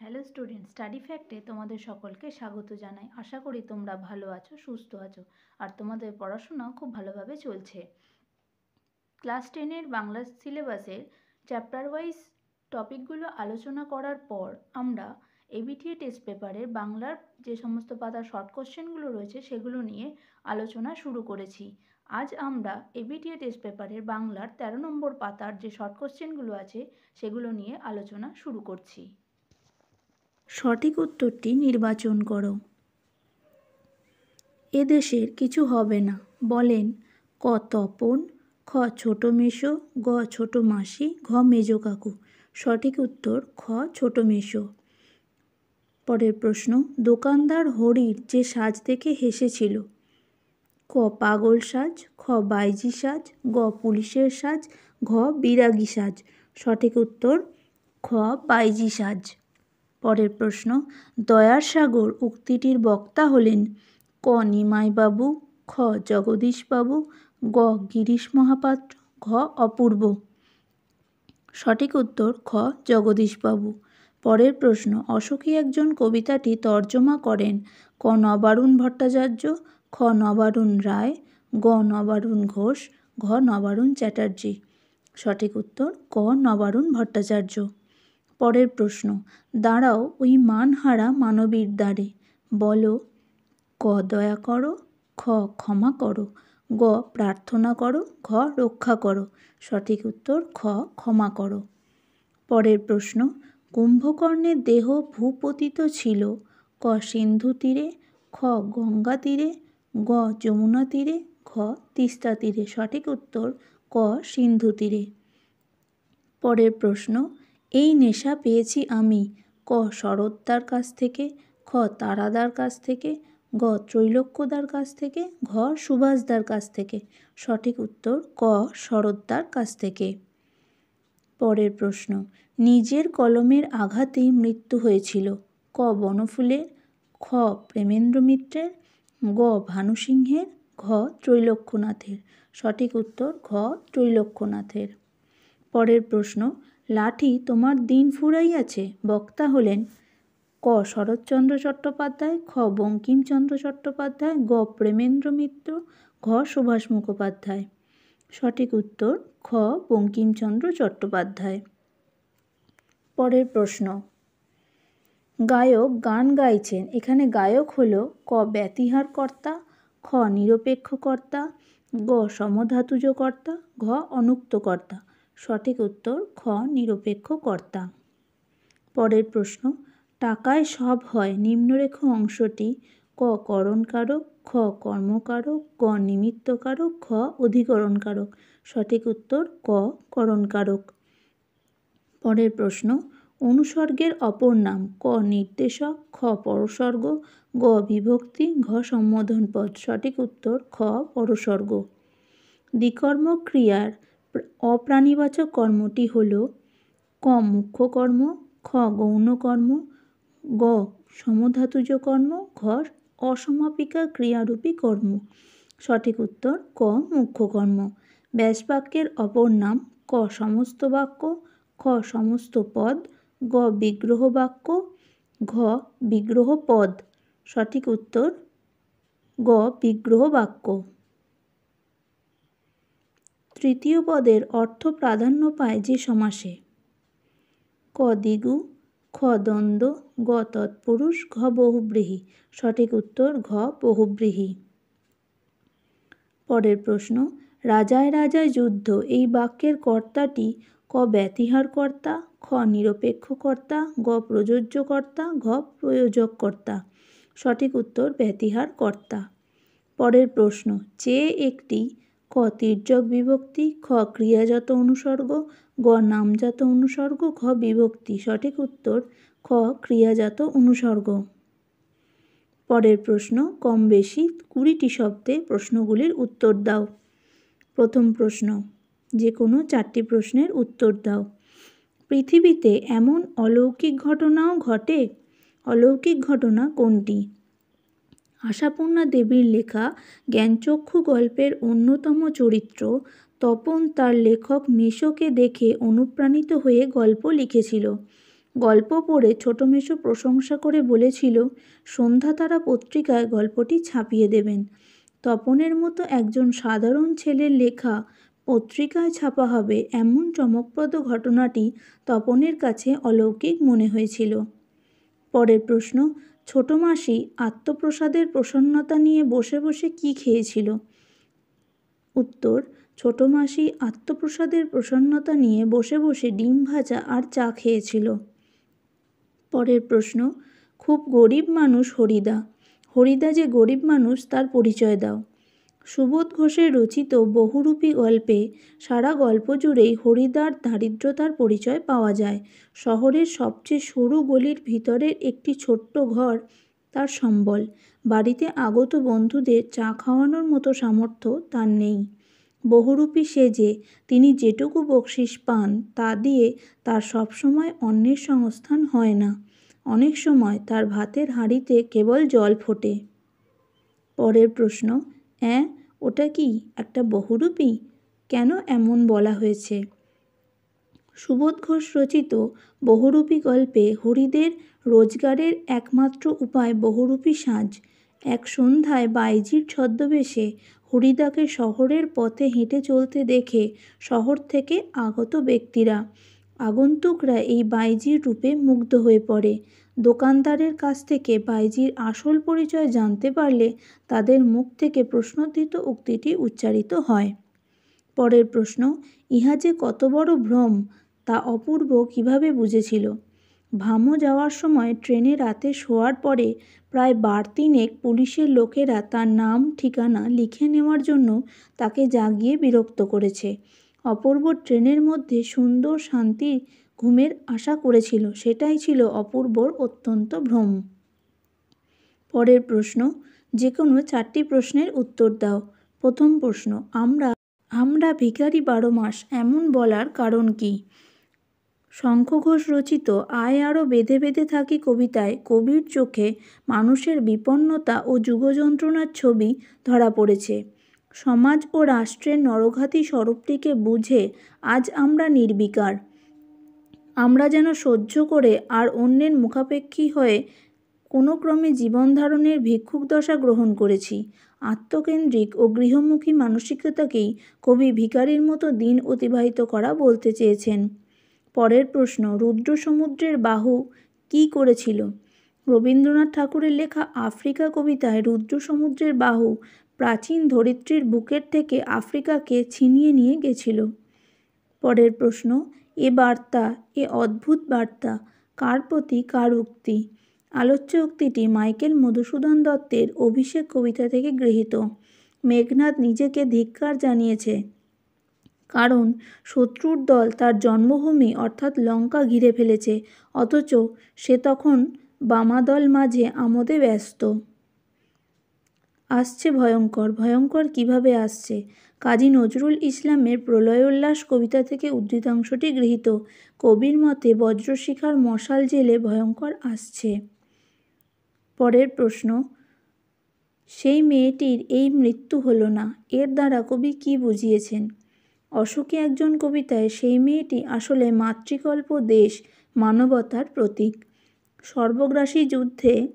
Hello student study ফ্যাক্টে তোমাদের সকলকে স্বাগত জানাই। আশা করি তোমরা ভালো আছো, সুস্থ আছো, আর তোমাদের পড়াশোনা খুব ভালোভাবে চলছে। ক্লাস টেনের বাংলা সিলেবাসের চ্যাপ্টার ওয়াইজ টপিকগুলো আলোচনা করার পর আমরা এবিটিএ টেস্ট পেপারের বাংলার যে সমস্ত পাতার শর্ট কোশ্চেনগুলো রয়েছে সেগুলো নিয়ে আলোচনা শুরু করেছি। আজ আমরা এবিটিএ টেস্ট পেপারের বাংলার তেরো নম্বর পাতার যে শর্ট কোশ্চেনগুলো আছে সেগুলো নিয়ে আলোচনা শুরু করছি। সঠিক উত্তরটি নির্বাচন করো। এদেশের কিছু হবে না। বলেন, ক তপন, খ ছোট মেশো, গ ছোট মাসি, ঘ মেজো কাকু। সঠিক উত্তর, খ ছোট মেশো। পরের প্রশ্ন, দোকানদার হরির যে সাজ দেখে হেসেছিল, ক পাগল সাজ, খ বাইজি সাজ, গ পুলিশের সাজ, ঘ বিরাগী সাজ। সঠিক উত্তর, খ বাইজি সাজ। পরের প্রশ্ন, দয়ার সাগর উক্তিটির বক্তা হলেন ক নিমাইবাবু, খ জগদীশবাবু, গ গিরিশ মহাপাত্র, ঘ অপূর্ব। সঠিক উত্তর, খ জগদীশবাবু। পরের প্রশ্ন, অশোকী একজন কবিতাটি তর্জমা করেন, ক নবারুণ ভট্টাচার্য, খ নবারুণ রায়, গ নবারুণ ঘোষ, ঘ নবারুণ চ্যাটার্জি। সঠিক উত্তর, ক নবারুণ ভট্টাচার্য। পরের প্রশ্ন। দাঁড়াও, ওই মানহারা মানবীর দ্বারে। বলো, ক দয়া করো, খ ক্ষমা করো, গ প্রার্থনা করো, ঘ রক্ষা করো। সঠিক উত্তর, খ ক্ষমা করো। পরের প্রশ্ন, কুম্ভকর্ণের দেহ ভূপতিত ছিল। ক সিন্ধু তীরে, খ গঙ্গা তীরে, গ যমুনা তীরে, ঘ তিস্তা তীরে। সঠিক উত্তর, ক সিন্ধু তীরে। পরের প্রশ্ন এই নেশা পেয়েছি আমি। ক, শরৎদার কাছ থেকে, খ, তারাদার কাছ থেকে, গ, ত্রৈলোক্যদার কাছ থেকে, ঘ, সুভাষদার কাছ থেকে। সঠিক উত্তর, ক, শরৎদার কাছ থেকে। পরের প্রশ্ন, নিজের কলমের আঘাতেই মৃত্যু হয়েছিল। ক, বনফুলের, খ, প্রেমেন্দ্র মিত্রের, গ, ভানুসিংহের, ঘ, ত্রৈলোক্যনাথের। সঠিক উত্তর, ঘ, ত্রৈলোক্যনাথের। পরের প্রশ্ন লাঠি তোমার দিন ফুরাইয়াছে। বক্তা হলেন, ক, শরৎচন্দ্র চট্টোপাধ্যায়, খ, বঙ্কিমচন্দ্র চট্টোপাধ্যায়, গ, প্রেমেন্দ্র মিত্র, ঘ, সুভাষ মুখোপাধ্যায়। সঠিক উত্তর, খ, বঙ্কিমচন্দ্র চট্টোপাধ্যায়। পরের প্রশ্ন, গায়ক গান গাইছেন। এখানে গায়ক হল ক ব্যতিহার কর্তা খ নিরপেক্ষ কর্তা গ সমধাতুজ কর্তা ঘ অনুক্ত কর্তা সঠিক উত্তর, খ, নিরপেক্ষ কর্তা। পরের প্রশ্ন, টাকায় সব হয়, নিম্নরেখ অংশটি ক, করণকারক, খ, কর্মকারক ক নিমিত্তকারক, খ, অধিকরণকারক। সঠিক উত্তর, ক, করণকারক। পরের প্রশ্ন, অনুসর্গের অপর নাম, ক, নির্দেশক, খ, পরসর্গ, গ, বিভক্তি, ঘ সম্বোধন পদ সঠিক উত্তর, খ, পরসর্গ। দ্বিকর্ম ক্রিয়ার অপ্রাণীবাচক কর্মটি হল ক মুখ্য কর্ম, খ গৌণ কর্ম, গ সমধাতুজ কর্ম, ঘ অসমাপিকা ক্রিয়ারূপী কর্ম। সঠিক উত্তর, ক মুখ্য কর্ম। ব্যাসবাক্যের অপর নাম ক সমস্ত বাক্য, খ সমস্ত পদ, গ বিগ্রহ বাক্য, ঘ বিগ্রহ পদ। সঠিক উত্তর, গ বিগ্রহ বাক্য। তৃতীয় পদের অর্থ প্রাধান্য পায় যে সমাসে। ক দিগু, খ দ্বন্দ্ব, গ তৎপুরুষ, ঘ বহুব্রীহি। সঠিক উত্তর, ঘ বহুব্রীহি। পরের প্রশ্ন, রাজায় রাজায় যুদ্ধ, এই বাক্যের কর্তাটি ক ব্যতিহার কর্তা খ নিরপেক্ষ কর্তা গ প্রযোজ্য কর্তা ঘ প্রয়োজক কর্তা সঠিক উত্তর ব্যতিহার কর্তা পরের প্রশ্ন চেয়ে একটি ক তির্যক বিভক্তি, খ ক্রিয়াজাত অনুসর্গ, গ নামজাত অনুসর্গ, খ বিভক্তি। সঠিক উত্তর, খ ক্রিয়াজাত অনুসর্গ। পরের প্রশ্ন, কম বেশি কুড়িটি শব্দে প্রশ্নগুলির উত্তর দাও। প্রথম প্রশ্ন যে কোনো চারটি প্রশ্নের উত্তর দাও। পৃথিবীতে এমন অলৌকিক ঘটনাও ঘটে? অলৌকিক ঘটনা কোনটি? আশাপূর্ণা দেবীর লেখা জ্ঞানচক্ষু গল্পের অন্যতম চরিত্র, তপন তার লেখক মেশোকে দেখে অনুপ্রাণিত হয়ে গল্প লিখেছিল। গল্প পড়ে ছোট মেশো প্রশংসা করে বলেছিল, সন্ধ্যা তারা পত্রিকায় গল্পটি ছাপিয়ে দেবেন। তপনের মতো একজন সাধারণ ছেলের লেখা পত্রিকায় ছাপা হবে এমন চমকপ্রদ ঘটনাটি তপনের কাছে অলৌকিক মনে হয়েছিল। পরের প্রশ্ন ছোট মাসি আত্মপ্রসাদের প্রসন্নতা নিয়ে বসে বসে কি খেয়েছিল? উত্তর, ছোট মাসি আত্মপ্রসাদের প্রসন্নতা নিয়ে বসে বসে ডিম ভাজা আর চা খেয়েছিল। পরের প্রশ্ন, খুব গরিব মানুষ হরিদা। হরিদা যে গরিব মানুষ তার পরিচয় দাও। সুবোধ ঘোষের রচিত বহুরূপী গল্পে সারা গল্প জুড়েই হরিদার দারিদ্রতার পরিচয় পাওয়া যায়। শহরের সবচেয়ে সরু গলির ভিতরের একটি ছোট্ট ঘর তার সম্বল। বাড়িতে আগত বন্ধুদের চা খাওয়ানোর মতো সামর্থ্য তার নেই। বহুরূপী সেজে তিনি যেটুকু বকশিস পান তা দিয়ে তার সবসময় অন্যের সংস্থান হয় না। অনেক সময় তার ভাতের হাঁড়িতে কেবল জল ফোটে। পরের প্রশ্ন অ্যাঁ, ওটা কি একটা বহুরূপী? কেন এমন বলা হয়েছে? সুবোধ ঘোষ রচিত বহুরূপী গল্পে হরিদের রোজগারের একমাত্র উপায় বহুরূপী সাজ। এক সন্ধ্যায় বাইজির ছদ্মবেশে হরিদাকে শহরের পথে হেঁটে চলতে দেখে শহর থেকে আগত ব্যক্তিরা। আগন্তুকরা এই বাইজির রূপে মুগ্ধ হয়ে পড়ে। দোকানদারের কাছ থেকে বাইজির আসল পরিচয় জানতে পারলে তাদের মুখ থেকে প্রশ্নোত্থিত উক্তিটি উচ্চারিত হয়। পরের প্রশ্ন, ইহা যে কত বড় ভ্রম, তা অপূর্ব কীভাবে বুঝেছিল? ভামো যাওয়ার সময় ট্রেনে রাতে শোয়ার পরে প্রায় বার তিনেক পুলিশের লোকেরা তার নাম, ঠিকানা লিখে নেওয়ার জন্য তাকে জাগিয়ে বিরক্ত করেছে। অপূর্ব ট্রেনের মধ্যে সুন্দর শান্তি ঘুমের আশা করেছিল, সেটাই ছিল অপূর্বর অত্যন্ত ভ্রম। পরের প্রশ্ন, যে কোনো চারটি প্রশ্নের উত্তর দাও। প্রথম প্রশ্ন, আমরা আমরা ভিখারি বারো মাস, এমন বলার কারণ কি? শঙ্খ ঘোষ রচিত, আয় আরও বেঁধে বেঁধে থাকি কবিতায়, কবির চোখে মানুষের বিপন্নতা ও যুগযন্ত্রণার ছবি ধরা পড়েছে। সমাজ ও রাষ্ট্রের নরঘাতী স্বরূপটিকে বুঝে আজ আমরা নির্বিকার। আমরা যেন সহ্য করে আর অন্যের মুখাপেক্ষী হয়ে কোনো ক্রমে জীবনধারণের ভিক্ষুক দশা গ্রহণ করেছি। আত্মকেন্দ্রিক ও গৃহমুখী মানসিকতাকেই কবি ভিকারির মতো দিন অতিবাহিত করা বলতে চেয়েছেন। পরের প্রশ্ন রুদ্র সমুদ্রের বাহু কি করেছিল? রবীন্দ্রনাথ ঠাকুরের লেখা আফ্রিকা কবিতায় রুদ্র সমুদ্রের বাহু প্রাচীন ধরিত্রীর বুকের থেকে আফ্রিকাকে ছিনিয়ে নিয়ে গেছিল। পরের প্রশ্ন বার্তা, এ অদ্ভুত বার্তা, কার প্রতি কার উক্তি? আলোচ্য উক্তিটি মাইকেল মধুসূদন দত্তের অভিষেক কবিতা থেকে গৃহীত। মেঘনাথ নিজেকে ধিক্কার জানিয়েছে। কারণ শত্রুর দল তার জন্মভূমি অর্থাৎ লঙ্কা ঘিরে ফেলেছে, অথচ সে তখন বামাদল মাঝে আমোদে ব্যস্ত। আসছে ভয়ঙ্কর ভয়ঙ্কর কীভাবে আসছে? কাজী নজরুল ইসলামের প্রলয়োল্লাস কবিতা থেকে উদ্ধৃতাংশটি গৃহীত। কবির মতে বজ্রশিখার মশাল জেলে ভয়ঙ্কর আসছে। পরের প্রশ্ন, সেই মেয়েটির এই মৃত্যু হলো না, এর দ্বারা কবি কি বুঝিয়েছেন? অশোকে একজন কবিতায় সেই মেয়েটি আসলে মাতৃকল্প দেশ, মানবতার প্রতীক। সর্বগ্রাসী যুদ্ধে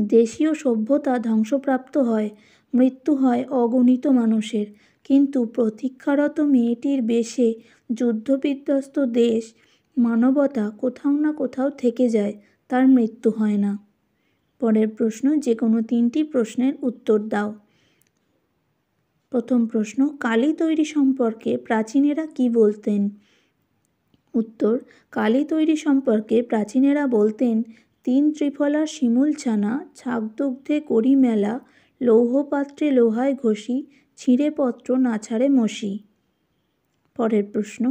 দেশীয় সভ্যতা ধ্বংসপ্রাপ্ত হয়, মৃত্যু হয় অগণিত মানুষের। কিন্তু প্রতীক্ষারত মেয়েটির বেশে যুদ্ধবিধ্বস্ত দেশ, মানবতা কোথাও না কোথাও থেকে যায়, তার মৃত্যু হয় না। পরের প্রশ্ন যে কোনো তিনটি প্রশ্নের উত্তর দাও। প্রথম প্রশ্ন, কালি তৈরি সম্পর্কে প্রাচীনেরা কি বলতেন? উত্তর, কালি তৈরি সম্পর্কে প্রাচীনেরা বলতেন তিন ত্রিফলার শিমুল ছানা ছাগদুগ্ধে করি মেলা, লৌহপাত্রে লোহায় ঘষি, ছিঁড়ে পত্র না ছাড়ে মসি পরের প্রশ্ন,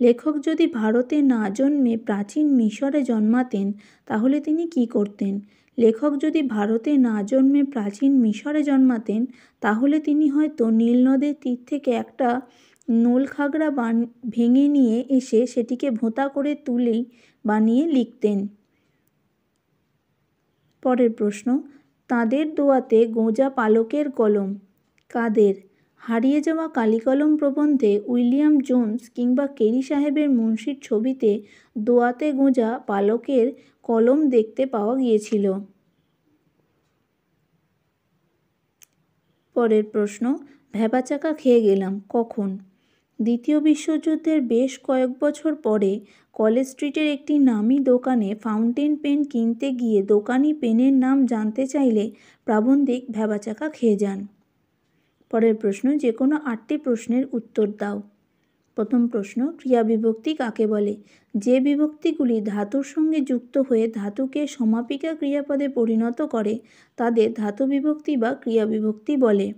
লেখক যদি ভারতে না জন্মে প্রাচীন মিশরে জন্মাতেন, তাহলে তিনি কি করতেন? লেখক যদি ভারতে না জন্মে প্রাচীন মিশরে জন্মাতেন, তাহলে তিনি হয়তো নীলনদের তীর থেকে একটা নোলখাগড়া বান ভেঙে নিয়ে এসে সেটিকে ভোঁতা করে তুলেই বানিয়ে লিখতেন। পরের প্রশ্ন, তাঁদের দোয়াতে গোঁজা পালকের কলম, কাদের? হারিয়ে যাওয়া কালিকলম প্রবন্ধে উইলিয়াম জোন্স কিংবা কেরি সাহেবের মুন্সির ছবিতে দোয়াতে গোঁজা পালকের কলম দেখতে পাওয়া গিয়েছিল। পরের প্রশ্ন ভ্যাবাচাকা খেয়ে গেলাম, কখন? দ্বিতীয় বিশ্বযুদ্ধের বেশ কয়েক বছর পরে কলেজ স্ট্রিটের একটি নামি দোকানে ফাউন্টেন পেন কিনতে গিয়ে দোকানি পেনের নাম জানতে চাইলে প্রাবন্ধিক ভ্যাবাচাকা খেয়ে যান। পরের প্রশ্ন যে কোনো আটটি প্রশ্নের উত্তর দাও। প্রথম প্রশ্ন, ক্রিয়া বিভক্তি কাকে বলে? যে বিভক্তিগুলি ধাতুর সঙ্গে যুক্ত হয়ে ধাতুকে সমাপিকা ক্রিয়াপদে পরিণত করে, তাদের ধাতু বিভক্তি বা ক্রিয়া বিভক্তি বলে।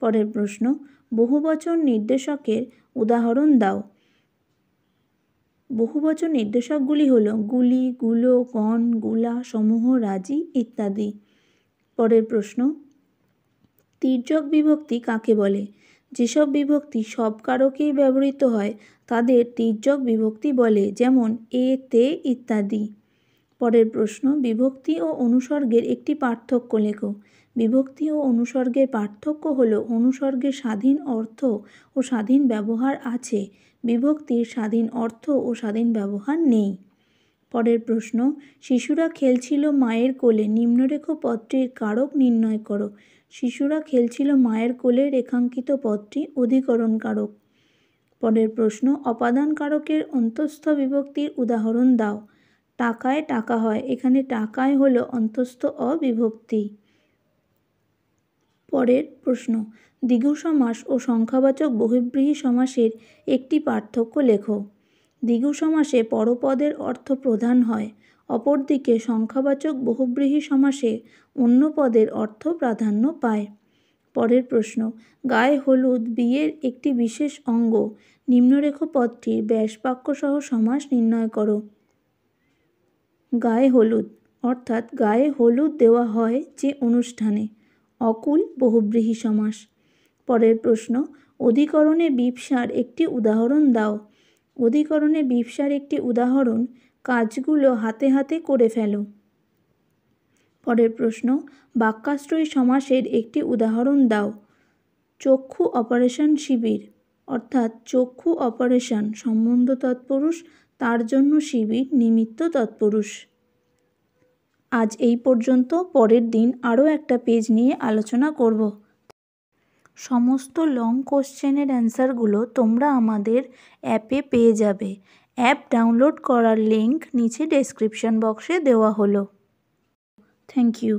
পরের প্রশ্ন, বহুবচন নির্দেশকের উদাহরণ দাও। বহুবচন নির্দেশকগুলি হল গুলি, গুলো, গণ, গুলা, সমূহ, রাজি ইত্যাদি। পরের প্রশ্ন, তির্যক বিভক্তি কাকে বলে? যেসব বিভক্তি সব কারকেই ব্যবহৃত হয়, তাদের তির্যক বিভক্তি বলে, যেমন এ, তে ইত্যাদি। পরের প্রশ্ন, বিভক্তি ও অনুসর্গের একটি পার্থক্য লেখো। বিভক্তি ও অনুসর্গের পার্থক্য হলো অনুসর্গের স্বাধীন অর্থ ও স্বাধীন ব্যবহার আছে। বিভক্তির স্বাধীন অর্থ ও স্বাধীন ব্যবহার নেই। পরের প্রশ্ন, শিশুরা খেলছিল মায়ের কোলে, নিম্নরেখ পদটির কারক নির্ণয় করো। শিশুরা খেলছিল মায়ের কোলে রেখাঙ্কিত পদটি অধিকরণ কারক। পরের প্রশ্ন, অপাদান কারকের অন্তঃস্থ বিভক্তির উদাহরণ দাও। টাকায় টাকা হয়, এখানে টাকায় হলো অন্তঃস্থ অবিভক্তি। পরের প্রশ্ন। দ্বিগু সমাস ও সংখ্যাবাচক বহিব্রীহি সমাসের একটি পার্থক্য লেখো। দ্বিগু সমাসে পরপদের অর্থ প্রধান হয়। অপরদিকে সংখ্যাবাচক বহুব্রীহি সমাসে অন্য পদের অর্থ প্রাধান্য পায়। পরের প্রশ্ন, গায়ে হলুদ বিয়ের একটি বিশেষ অঙ্গ। নিম্নরেখ পদটির ব্যাসবাক্যসহ সমাস নির্ণয় করো। গায়ে হলুদ, অর্থাৎ গায়ে হলুদ দেওয়া হয় যে অনুষ্ঠানে। অকুল বহুব্রীহি সমাস। পরের প্রশ্ন, অধিকরণে বিপসার একটি উদাহরণ দাও। অধিকরণে বিপসার একটি উদাহরণ কাজগুলো হাতে হাতে করে ফেলো। পরের প্রশ্ন, বাক্যাশ্রয়ী সমাসের একটি উদাহরণ দাও। চক্ষু অপারেশন শিবির, অর্থাৎ চক্ষু অপারেশন সম্বন্ধ তৎপুরুষ, তার জন্য শিবির নিমিত্ত তৎপুরুষ। আজ এই পর্যন্ত, পরের দিন আরও একটা পেজ নিয়ে আলোচনা করব। সমস্ত লং কোশ্চেনের অ্যান্সারগুলো তোমরা আমাদের অ্যাপে পেয়ে যাবে। অ্যাপ ডাউনলোড করার লিঙ্ক নিচে ডেসক্রিপশন বক্সে দেওয়া হলো। Thank you